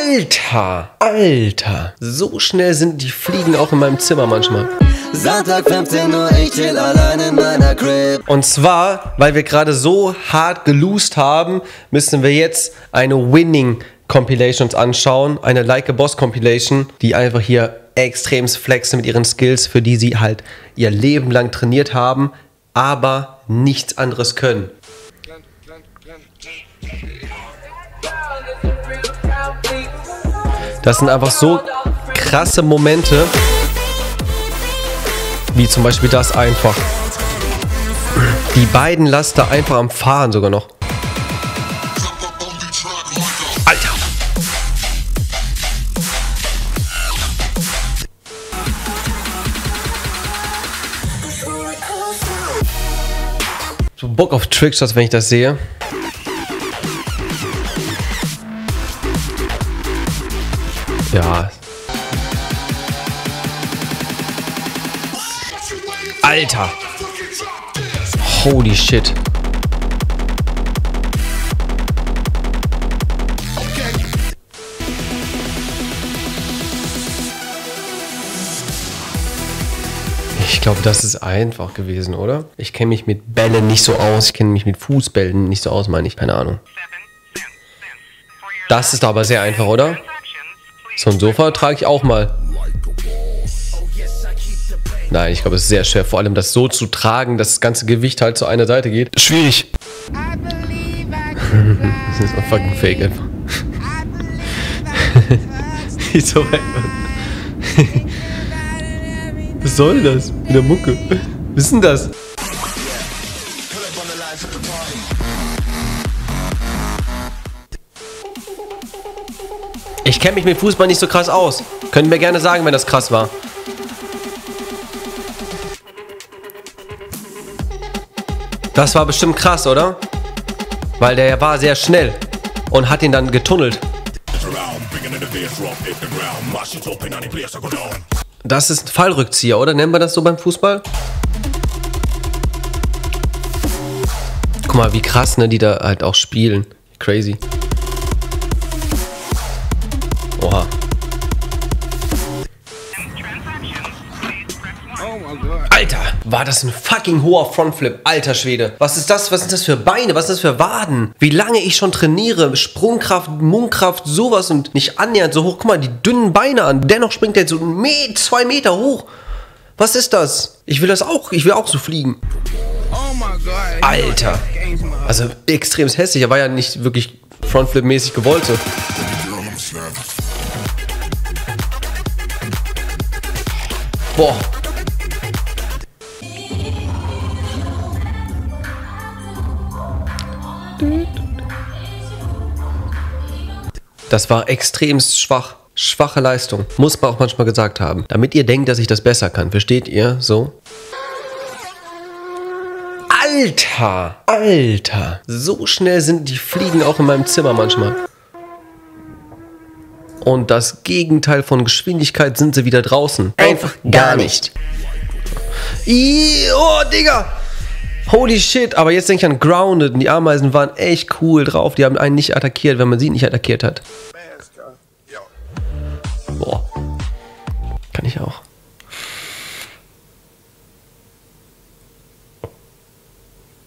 Alter, Alter. So schnell sind die Fliegen auch in meinem Zimmer manchmal. Sonntag 15 Uhr, ich chill allein in meiner Crib. Und zwar, weil wir gerade so hart gelost haben, müssen wir jetzt eine Winning Compilations anschauen. Eine Like a Boss Compilation, die einfach hier extrem flexen mit ihren Skills, für die sie halt ihr Leben lang trainiert haben, aber nichts anderes können. Das sind einfach so krasse Momente, wie zum Beispiel das einfach. Die beiden Laster einfach am Fahren sogar noch. Alter. So Bock auf Trickshots, wenn ich das sehe. Ja. Alter. Holy shit. Ich glaube, das ist einfach gewesen, oder? Ich kenne mich mit Bällen nicht so aus. Ich kenne mich mit Fußbällen nicht so aus, meine ich. Keine Ahnung. Das ist aber sehr einfach, oder? So ein Sofa trage ich auch mal. Nein, ich glaube, es ist sehr schwer. Vor allem das so zu tragen, dass das ganze Gewicht halt zu einer Seite geht. Schwierig. das ist fucking fake einfach. Wieso? Was soll das? Mit der Mucke. Was ist denn das? Ich kenne mich mit Fußball nicht so krass aus. Könnt ihr mir gerne sagen, wenn das krass war. Das war bestimmt krass, oder? Weil der war sehr schnell und hat ihn dann getunnelt. Das ist ein Fallrückzieher, oder? Nennen wir das so beim Fußball? Guck mal, wie krass, ne, die da halt auch spielen. Crazy. War das ein fucking hoher Frontflip. Alter Schwede. Was ist das? Was sind das für Beine? Was ist das für Waden? Wie lange ich schon trainiere. Sprungkraft, Mundkraft, sowas und nicht annähernd so hoch. Guck mal, die dünnen Beine an. Dennoch springt der jetzt so Met zwei Meter hoch. Was ist das? Ich will das auch. Ich will auch so fliegen. Alter. Also extrem hässlich. Er war ja nicht wirklich Frontflip-mäßig gewollt. So. Boah. Das war extrem schwach. Schwache Leistung. Muss man auch manchmal gesagt haben. Damit ihr denkt, dass ich das besser kann. Versteht ihr? So. Alter! Alter! So schnell sind die Fliegen auch in meinem Zimmer manchmal. Und das Gegenteil von Geschwindigkeit sind sie wieder draußen. Einfach gar nicht. Ih, oh, Digga! Holy shit, aber jetzt denke ich an Grounded und die Ameisen waren echt cool drauf. Die haben einen nicht attackiert, wenn man sie nicht attackiert hat. Boah. Kann ich auch.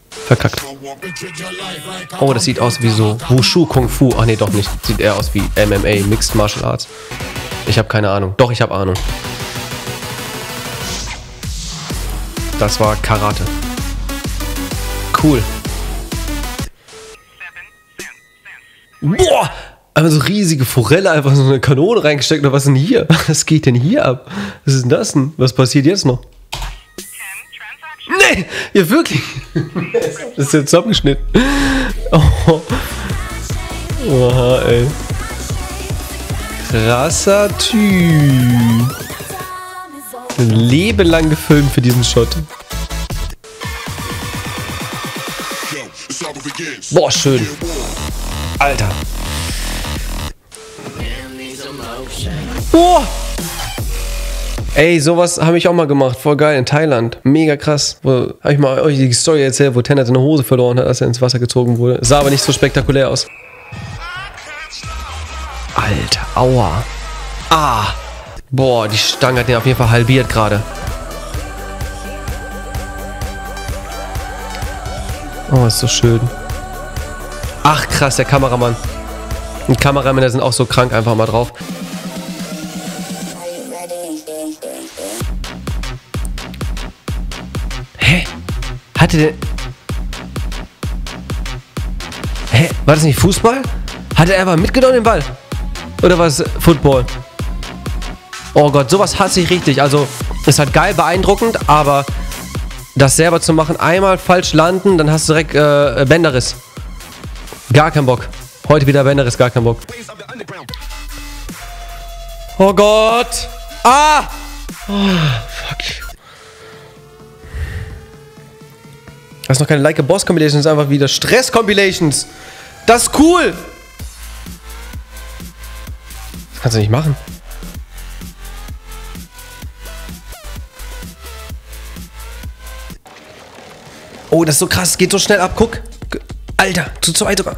Verkackt. Oh, das sieht aus wie so Wushu Kung Fu. Ach nee, doch nicht. Sieht eher aus wie MMA, Mixed Martial Arts. Ich habe keine Ahnung. Doch, ich habe Ahnung. Das war Karate. Cool. Boah! Einfach so riesige Forelle, einfach so eine Kanone reingesteckt. Was ist denn hier? Was geht denn hier ab? Was ist denn das denn? Was passiert jetzt noch? Nee! Ja, wirklich! Das ist jetzt zusammengeschnitten. Oh. Oha, ey. Krasser Typ. Ein Leben lang gefilmt für diesen Shot. Boah, schön. Alter. Boah! Ey, sowas habe ich auch mal gemacht. Voll geil in Thailand. Mega krass. Habe ich mal euch die Story erzählt, wo Tenet eine Hose verloren hat, als er ins Wasser gezogen wurde. Sah aber nicht so spektakulär aus. Alter, aua. Ah. Boah, die Stange hat den auf jeden Fall halbiert gerade. Oh, ist so schön. Ach, krass, der Kameramann. Die Kameramänner sind auch so krank einfach mal drauf. Hä? Hatte der... Hä? War das nicht Fußball? Hatte er aber mitgenommen den Ball? Oder war es Football? Oh Gott, sowas hasse ich richtig. Also, ist halt geil, beeindruckend, aber das selber zu machen, einmal falsch landen, dann hast du direkt äh, Bänderriss. Gar kein Bock. Heute wieder Bänderriss, gar kein Bock. Oh Gott! Ah! Oh, fuck. Das ist noch keine Like a Boss Compilations, einfach wieder Stress Compilations. Das ist cool! Das kannst du nicht machen. Oh, das ist so krass. Geht so schnell ab. Guck. Alter, zu zweit sogar.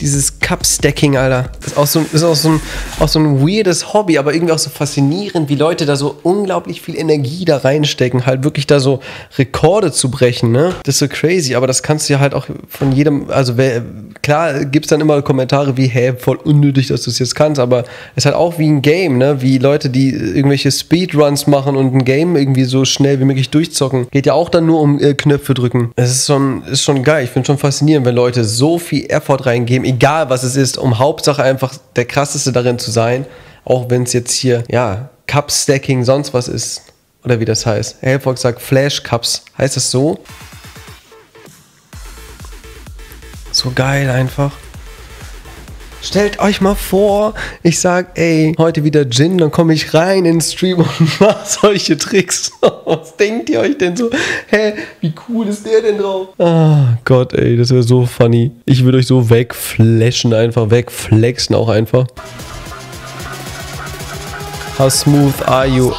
Dieses Cup-Stacking, Alter. Ist auch, so, ist auch so, ein, auch so ein weirdes Hobby, aber irgendwie auch so faszinierend, wie Leute da so unglaublich viel Energie da reinstecken, halt wirklich da so Rekorde zu brechen, ne? Das ist so crazy, aber das kannst du ja halt auch von jedem, also wer, klar gibt es dann immer Kommentare wie, hä, voll unnötig, dass du es jetzt kannst, aber es ist halt auch wie ein Game, ne? Wie Leute, die irgendwelche Speedruns machen und ein Game irgendwie so schnell wie möglich durchzocken. Geht ja auch dann nur um äh, Knöpfe drücken. Es ist schon, ist schon geil. Ich finde schon faszinierend, wenn Leute so viel Effort reingeben, egal was es ist, um Hauptsache einfach der krasseste darin zu sein. Auch wenn es jetzt hier, ja, Cup-Stacking, sonst was ist. Oder wie das heißt. Helfox sagt Flash Cups. Heißt das so? So geil einfach. Stellt euch mal vor, ich sag, ey, heute wieder Gin, dann komme ich rein in den Stream und mach solche Tricks. Was denkt ihr euch denn so? Hä, wie cool ist der denn drauf? Ah, Gott, ey, das wäre so funny. Ich würde euch so wegflashen, einfach wegflexen auch einfach. How smooth are you?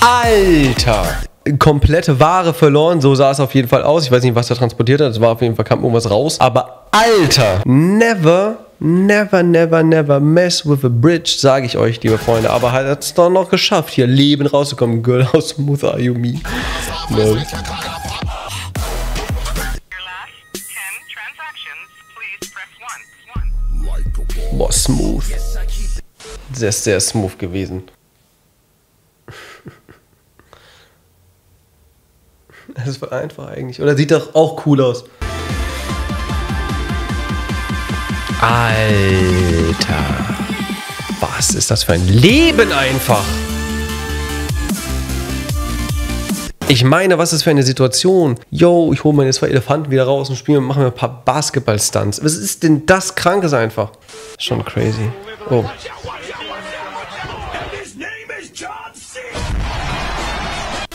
Alter! komplette Ware verloren. So sah es auf jeden Fall aus. Ich weiß nicht, was er transportiert hat. Es war auf jeden Fall, kam irgendwas raus. Aber Alter, never, never, never, never mess with a bridge, sage ich euch, liebe Freunde. Aber hat es doch noch geschafft, hier Leben rauszukommen. Girl, how smooth are you me? No. Boah, smooth. Sehr, sehr smooth gewesen. Das voll einfach eigentlich. Oder sieht doch auch cool aus. Alter. Was ist das für ein Leben einfach? Ich meine, was ist für eine Situation? Yo, ich hole meine zwei Elefanten wieder raus und spiele und mache mir ein paar Basketball-Stunts. Was ist denn das Krankes einfach? Schon crazy. Oh.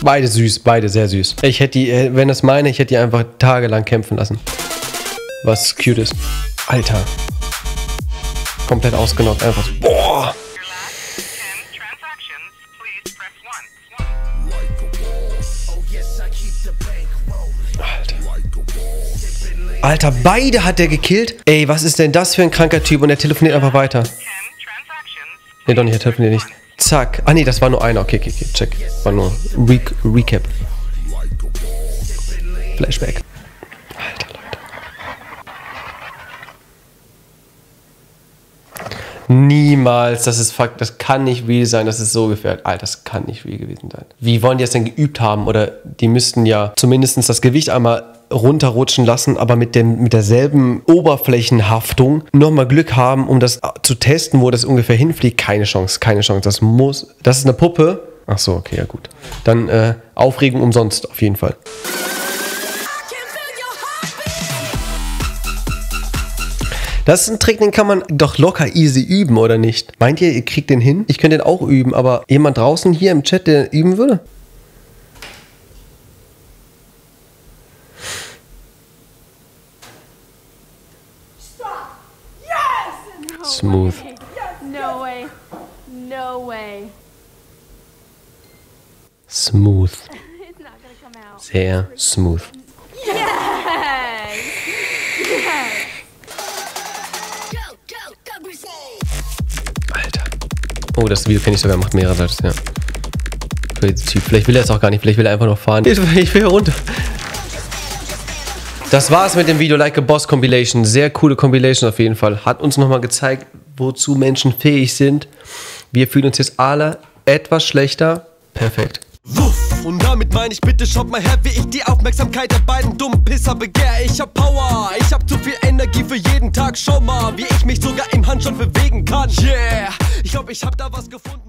Beide süß, beide sehr süß. Ich hätte die, äh, wenn das meine, ich hätte die einfach tagelang kämpfen lassen. Was cute ist. Alter. Komplett ausgenockt, einfach. Boah. Alter. Alter, beide hat der gekillt. Ey, was ist denn das für ein kranker Typ? Und er telefoniert einfach weiter. Nee, doch nicht, er telefoniert nicht. Zack. Ah nee, das war nur einer. Okay, okay, okay. Check. War nur Re Recap. Flashback. Alter, Leute. Niemals. Das ist Fakt. Das kann nicht real sein. Das ist so gefährlich. Alter, das kann nicht real gewesen sein. Wie wollen die das denn geübt haben? Oder die müssten ja zumindest das Gewicht einmal runterrutschen lassen, aber mit, dem, mit derselben Oberflächenhaftung nochmal Glück haben, um das zu testen, wo das ungefähr hinfliegt. Keine Chance, keine Chance. Das muss. Das ist eine Puppe. Ach so, okay, ja gut. Dann äh, Aufregung umsonst auf jeden Fall. Das ist ein Trick, den kann man doch locker easy üben, oder nicht? Meint ihr, ihr kriegt den hin? Ich könnte den auch üben, aber jemand draußen hier im Chat, der üben würde? Smooth. No way. No way. Smooth. Sehr smooth. Oh, das Video kenne ich sogar, macht mehrere Saltos, ja. Crazy Typ. Vielleicht will er es auch gar nicht, vielleicht will er einfach nur fahren. Ich will runter. Das war's mit dem Video Like a Boss Compilation. Sehr coole Compilation auf jeden Fall. Hat uns nochmal gezeigt, wozu Menschen fähig sind. Wir fühlen uns jetzt alle etwas schlechter. Perfekt. Und damit meine ich bitte schaut mal her, wie ich die Aufmerksamkeit der beiden dummen Pisser begehr. Ich hab Power, ich hab zu viel Energie für jeden Tag. Schau mal, wie ich mich sogar im Handstand bewegen kann. Yeah, ich glaub, ich hab da was gefunden.